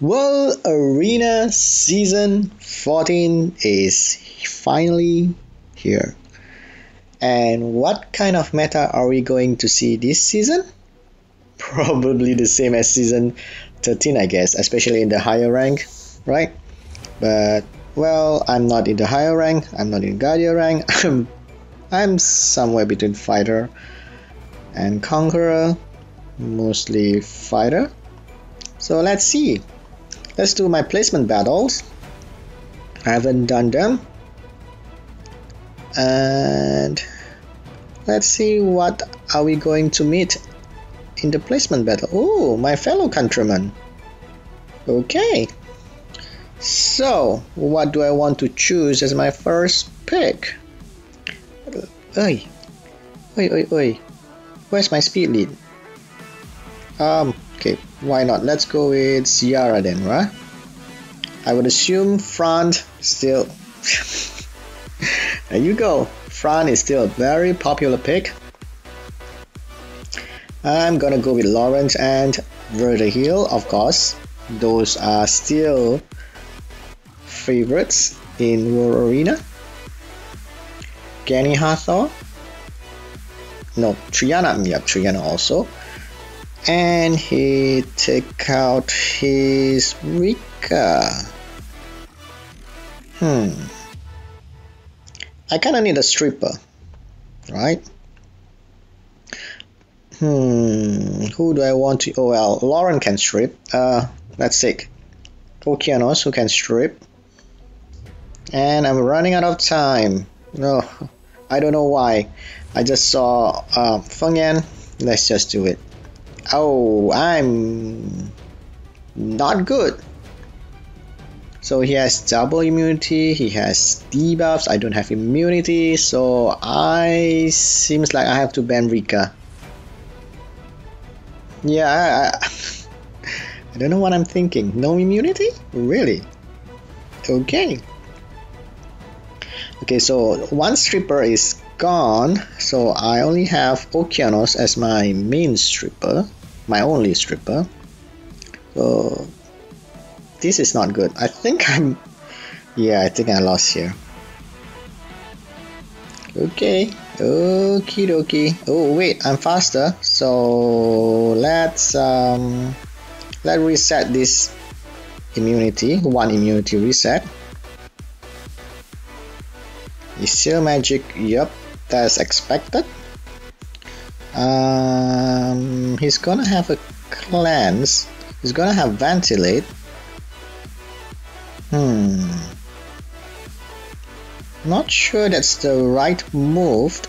World Arena Season 14 is finally here. And what kind of meta are we going to see this season? Probably the same as season 13, I guess, especially in the higher rank, right? But well, I'm not in the higher rank, I'm not in Guardian rank, I'm, I'm somewhere between fighter and conqueror, mostly fighter. So let's see Let's do my placement battles. I haven't done them. And let's see what are we going to meet in the placement battle. Oh, my fellow countrymen. Okay. So, what do I want to choose as my first pick? Oi. Oi, oi, oi. Where's my speed lead? Um, Okay, why not? Let's go with Ciara then, right? I would assume Fran still. there you go. Fran is still a very popular pick. I'm gonna go with Lawrence and Verdehile, of course. Those are still favorites in World Arena. Gani Hathor. No, Triana. Yeah, Triana also and he take out his Rika. Hmm. I kind of need a stripper, right? Hmm. Who do I want to? Oh well, Lauren can strip. Uh, let's take Okeanos who can strip. And I'm running out of time. No, I don't know why. I just saw uh, Feng Yan. Let's just do it. Oh, I'm not good. So he has double immunity, he has debuffs, I don't have immunity, so I seems like I have to ban Rika. Yeah, I, I, don't know what I'm thinking. No immunity? Really? Okay. Okay, so one stripper is gone, so I only have Okeanos as my main stripper my only stripper. So this is not good. I think I'm yeah, I think I lost here. Okay, okie dokie. Oh wait, I'm faster. So let's um let's reset this immunity. One immunity reset. Is still magic? Yep, that's expected. Um, he's gonna have a cleanse. He's gonna have ventilate. Hmm. Not sure that's the right move.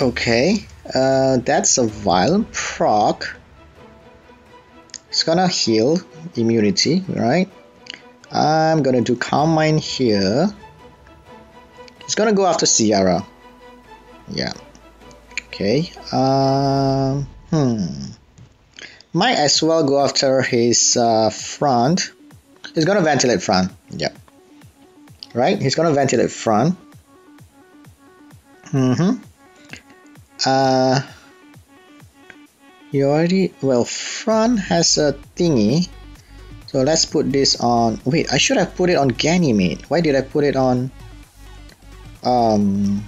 Okay, uh, that's a violent proc. It's gonna heal immunity, right? I'm gonna do calm mind here. He's gonna go after Ciara. Yeah. Okay. Um. Hmm. Might as well go after his uh, front. He's gonna ventilate front. Yeah. Right. He's gonna ventilate front. Mm-hmm. Uh. You already well. Front has a thingy. So let's put this on. Wait, I should have put it on Ganymede. Why did I put it on? um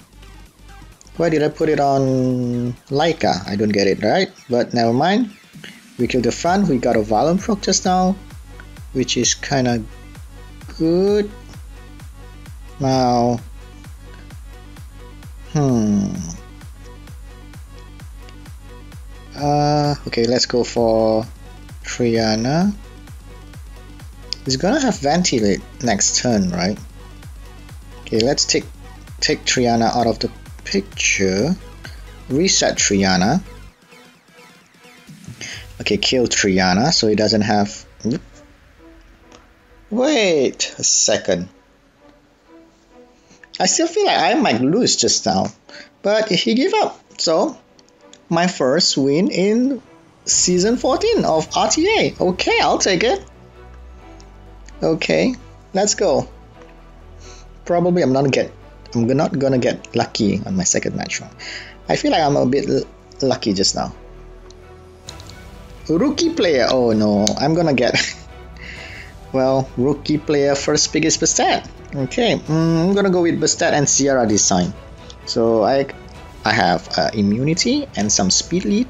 why did I put it on Laika? I don't get it right, but never mind. We killed the front, we got a Violent proc just now, which is kinda good. Now, hmm. Uh, okay, let's go for Triana. He's gonna have Ventilate next turn, right? Okay, let's take take Triana out of the picture. Reset Triana. Okay kill Triana so he doesn't have wait a second. I still feel like I might lose just now but he gave up so my first win in season 14 of RTA okay I'll take it. Okay let's go. Probably I'm not get I'm not gonna get lucky on my second match. I feel like I'm a bit lucky just now. Rookie player. Oh no, I'm gonna get. well, rookie player first pick is Bastet. Okay, mm, I'm gonna go with Bastet and Sierra time. So I, I have uh, immunity and some speed lead.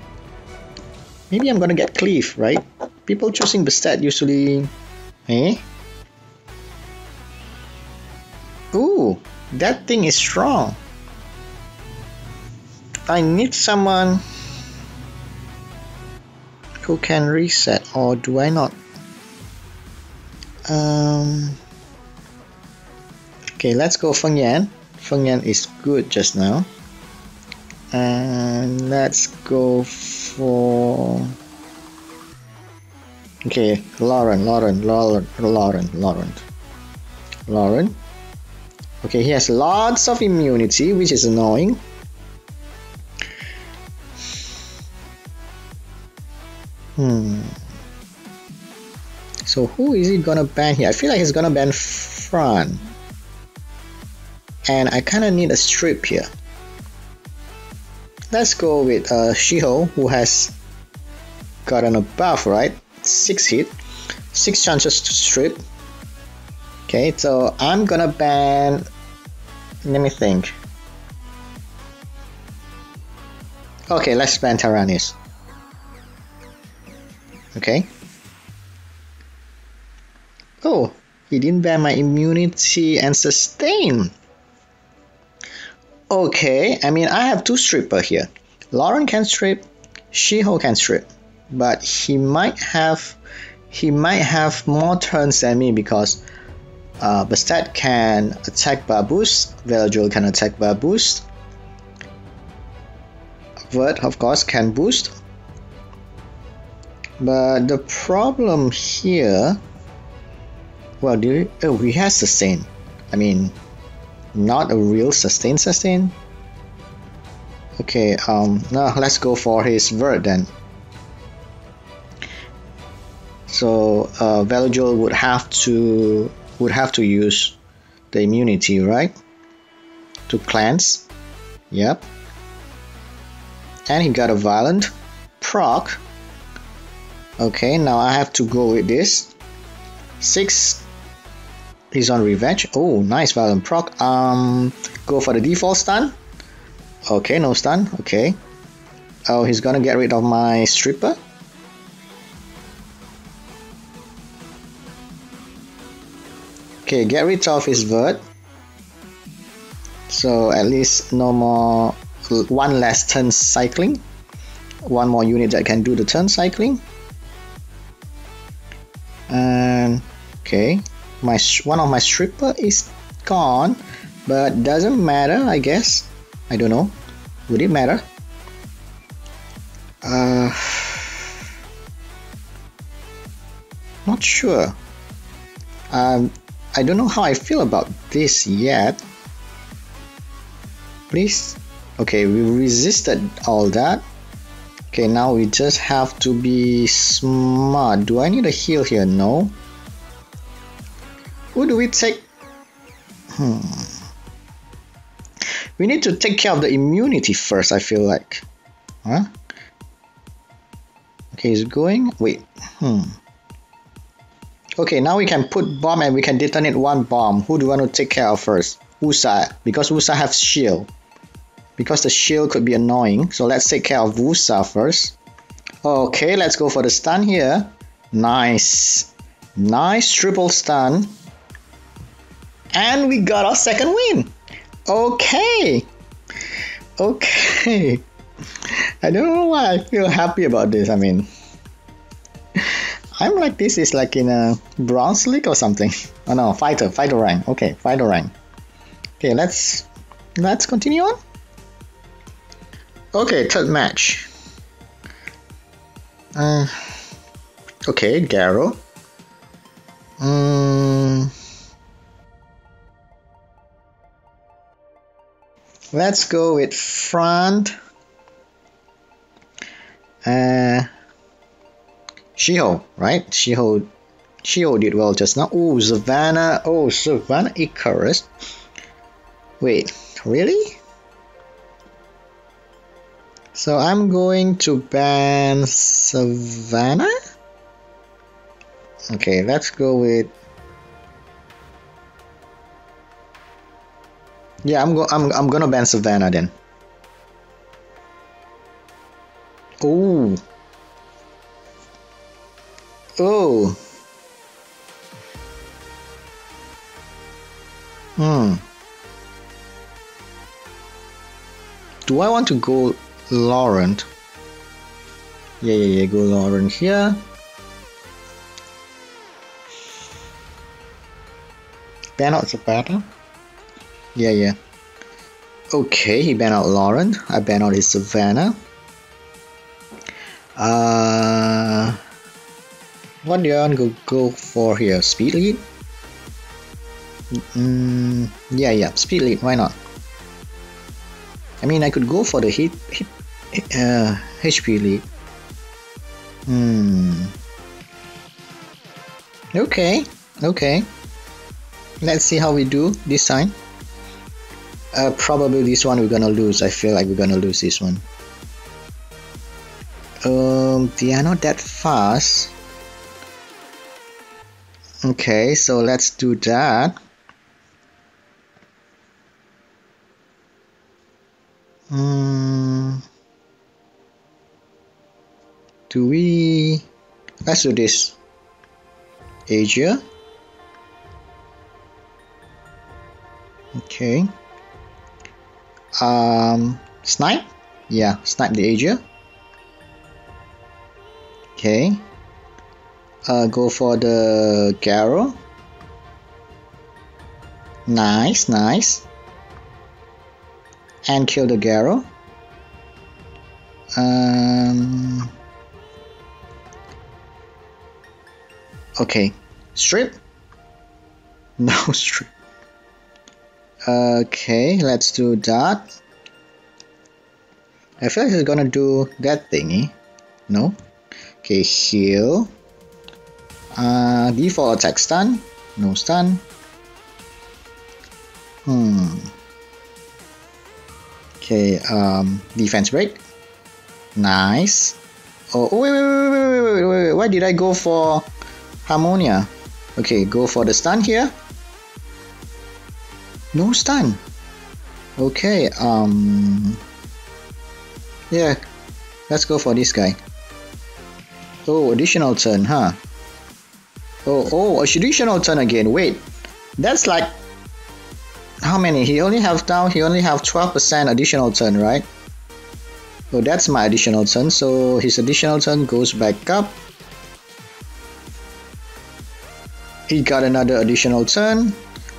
Maybe I'm gonna get Cleave, right? People choosing Bastet usually, eh? Ooh, that thing is strong. I need someone who can reset or do I not? Um, okay, let's go Feng Yan. Feng Yan is good just now. And let's go for okay Lauren Lauren Lauren Lauren Lauren Lauren okay he has lots of immunity which is annoying Hmm. So who is he gonna ban here? I feel like he's gonna ban Fran. And I kinda need a strip here. Let's go with uh, Shiho who has gotten a buff, right? 6 hit, 6 chances to strip. Okay, so I'm gonna ban. Let me think. Okay, let's ban Taranis. Okay. Oh, he didn't ban my immunity and sustain. Okay, I mean, I have two stripper here. Lauren can strip, Shiho can strip, but he might have he might have more turns than me because uh, Bastet can attack by boost, Velajuel can attack by boost, Vert of course can boost, but the problem here, well, do oh, he has sustain. I mean, not a real sustain sustain. Okay, um, now let's go for his vert then. So uh, Velajuel would have to would have to use the immunity, right? To cleanse. Yep. And he got a violent proc Okay, now I have to go with this. Six. He's on revenge. Oh, nice Violent proc. Um, go for the default stun. Okay, no stun. Okay. Oh, he's gonna get rid of my stripper. Okay, get rid of his vert. So at least no more, one less turn cycling. One more unit that can do the turn cycling. And okay my one of my stripper is gone but doesn't matter I guess. I don't know. Would it matter? Uh, not sure. Um, I don't know how I feel about this yet please okay we resisted all that Okay, now we just have to be smart. Do I need a heal here? No. Who do we take? Hmm. We need to take care of the immunity first, I feel like. Huh? Okay, he's going. Wait. Hmm. Okay, now we can put bomb and we can detonate one bomb. Who do you want to take care of first? Wusa, because Wusa has shield because the shield could be annoying. So let's take care of Wusa first. Okay, let's go for the stun here. Nice. Nice triple stun. And we got our second win. Okay. Okay. I don't know why I feel happy about this. I mean, I'm like this is like in a bronze league or something. Oh no, fighter, fighter rank. Okay, fighter rank. Okay, let's let's continue on. Okay, third match. Uh, okay, Garo. Um, let's go with front. Uh, Shiho, right? Shiho, Shiho did well just now. Oh, Savannah. Oh, Savannah Icarus. Wait, really? So I'm going to ban Savannah. Okay, let's go with. Yeah, I'm go. I'm I'm gonna ban Savannah then. Oh. Oh. Hmm. Do I want to go Laurent? Yeah, yeah, yeah, go Laurent here. Ban out Zapata? Yeah, yeah. Okay, he ban out Laurent. I ban out his Savannah. Uh, what do you want to go for here? Speed lead? Mm, yeah, yeah, speed lead. Why not? I mean, I could go for the hit, hit uh, HP lead. Hmm. Okay, okay. Let's see how we do this time. Uh, probably this one we're gonna lose. I feel like we're gonna lose this one. Um, they are not that fast. Okay, so let's do that. Hmm. Do we? Let's do this. Asia. Okay. Um, snipe. Yeah, snipe the Asia. Okay. Uh, go for the Garo. Nice, nice. And kill the Garo. Um. Okay. Strip? No strip. Okay, let's do that. I feel like he's gonna do that thingy. No? Okay, heal. Uh, default attack stun. No stun. Hmm. Okay, um, defense break. Nice. Oh, oh wait, wait, wait, wait, wait, wait, wait, why did I go for Harmonia? Okay, go for the stun here. No stun. Okay, um... Yeah, let's go for this guy. Oh, additional turn, huh? Oh, oh, additional turn again. Wait, that's like how many? He only have now. He only have twelve percent additional turn, right? So that's my additional turn. So his additional turn goes back up. He got another additional turn.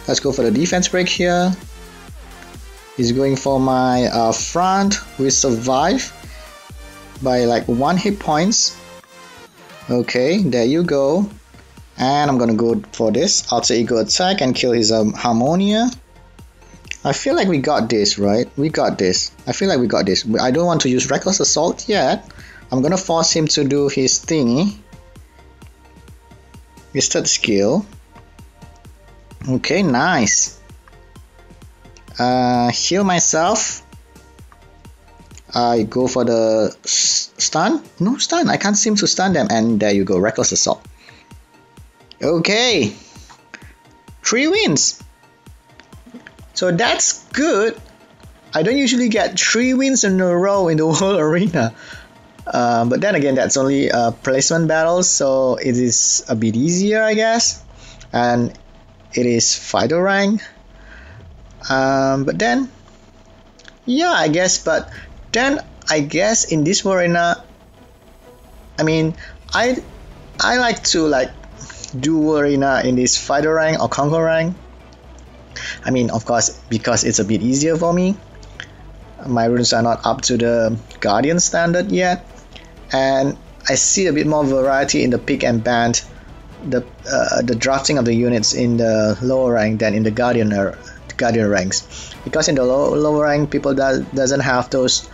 Let's go for the defense break here. He's going for my uh, front. We survive by like one hit points. Okay, there you go. And I'm gonna go for this alter ego attack and kill his um, Harmonia. I feel like we got this, right? We got this. I feel like we got this. I don't want to use Reckless Assault yet. I'm gonna force him to do his thingy. His third skill. Okay, nice. Uh, heal myself. I go for the stun. No stun. I can't seem to stun them. And there you go. Reckless Assault. Okay. Three wins. So that's good. I don't usually get three wins in a row in the World Arena. Uh, but then again, that's only a placement battle, so it is a bit easier, I guess. And it is fighter rank. Um, but then, yeah, I guess. But then I guess in this arena, I mean, I I like to like do arena in this fighter rank or conquer rank. I mean, of course, because it's a bit easier for me. My runes are not up to the guardian standard yet, and I see a bit more variety in the pick and band, the uh, the drafting of the units in the lower rank than in the guardian uh, guardian ranks because in the low, lower rank people that doesn't have those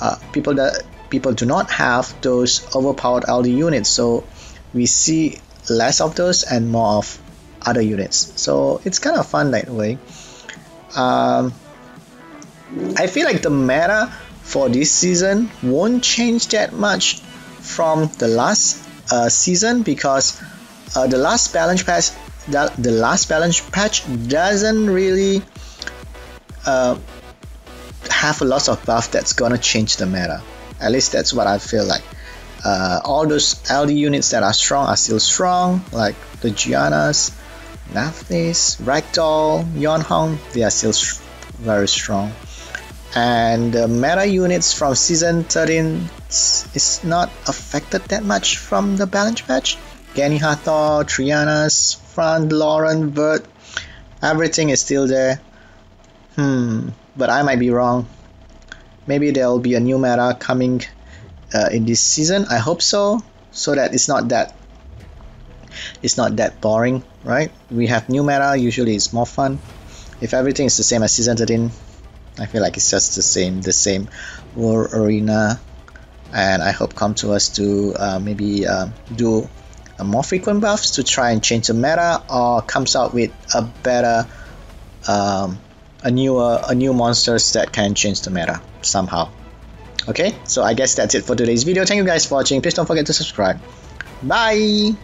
uh, people that people do not have those overpowered LD units so we see less of those and more of other units so it's kind of fun that way um, I feel like the meta for this season won't change that much from the last uh, season because uh, the last balance patch the, the last balance patch doesn't really uh, have a lot of buff that's gonna change the meta. At least that's what I feel like. Uh, all those LD units that are strong are still strong, like the Giannas, Nathis, Ragdoll, Yonhong, they are still very strong. And the meta units from season 13 is not affected that much from the balance patch. Gani Hathor, Triana's, Fran, Lauren, Vert, everything is still there. Hmm, but I might be wrong. Maybe there will be a new meta coming uh, in this season. I hope so, so that it's not that it's not that boring, right? We have new meta. Usually, it's more fun. If everything is the same as season 13, I feel like it's just the same, the same War Arena. And I hope Com2uS to uh, maybe uh, do a more frequent buffs to try and change the meta, or comes out with a better um, a newer a new monsters that can change the meta somehow okay so i guess that's it for today's video. Thank you guys for watching. Please don't forget to subscribe. Bye